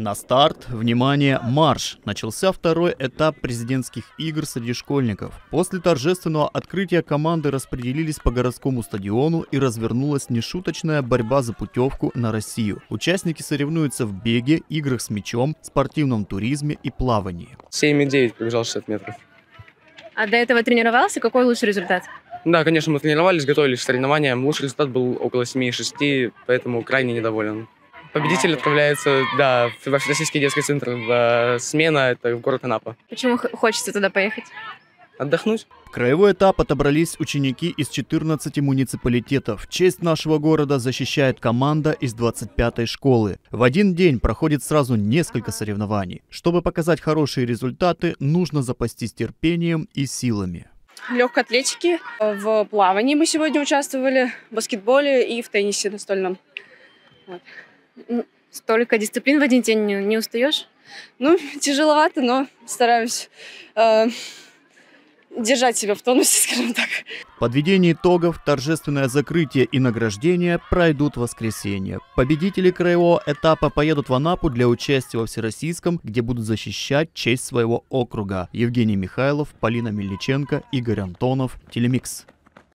На старт, внимание, марш! Начался второй этап президентских игр среди школьников. После торжественного открытия команды распределились по городскому стадиону и развернулась нешуточная борьба за путевку на Россию. Участники соревнуются в беге, играх с мячом, спортивном туризме и плавании. 7,9 побежал 60 метров. А до этого тренировался? Какой лучший результат? Да, конечно, мы тренировались, готовились к соревнованиям. Лучший результат был около 7,6, поэтому крайне недоволен. Победитель отправляется, да, во Всероссийский детский центр в э, смена, это в город Анапа. Почему хочется туда поехать? Отдохнуть. В краевой этап отобрались ученики из 14 муниципалитетов. Честь нашего города защищает команда из 25-й школы. В один день проходит сразу несколько соревнований. Чтобы показать хорошие результаты, нужно запастись терпением и силами. легкой атлетики. В плавании мы сегодня участвовали, в баскетболе и в теннисе настольном. Столько дисциплин в один день не, не устаешь? Ну, тяжеловато, но стараюсь э, держать себя в тонусе, скажем так. Подведение итогов, торжественное закрытие и награждение пройдут в воскресенье. Победители краевого этапа поедут в Анапу для участия во Всероссийском, где будут защищать честь своего округа. Евгений Михайлов, Полина Мельниченко, Игорь Антонов, Телемикс.